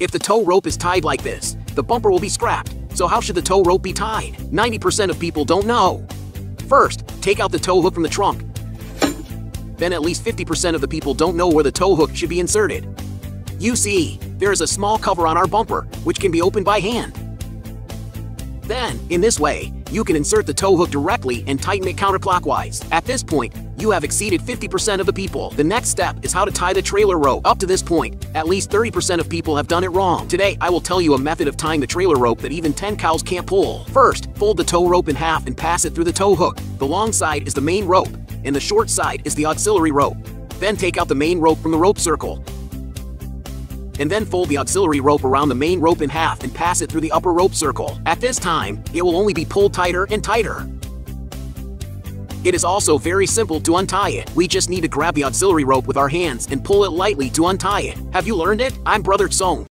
If the tow rope is tied like this, the bumper will be scrapped. So how should the tow rope be tied? 90% of people don't know. First, take out the tow hook from the trunk. Then at least 50% of the people don't know where the tow hook should be inserted. You see, there is a small cover on our bumper, which can be opened by hand. Then, in this way, you can insert the tow hook directly and tighten it counterclockwise. At this point, you have exceeded 50% of the people. The next step is how to tie the trailer rope. Up to this point, at least 30% of people have done it wrong. Today, I will tell you a method of tying the trailer rope that even 10 cows can't pull. First, fold the tow rope in half and pass it through the tow hook. The long side is the main rope, and the short side is the auxiliary rope. Then take out the main rope from the rope circle and then fold the auxiliary rope around the main rope in half and pass it through the upper rope circle. At this time, it will only be pulled tighter and tighter. It is also very simple to untie it. We just need to grab the auxiliary rope with our hands and pull it lightly to untie it. Have you learned it? I'm Brother Song.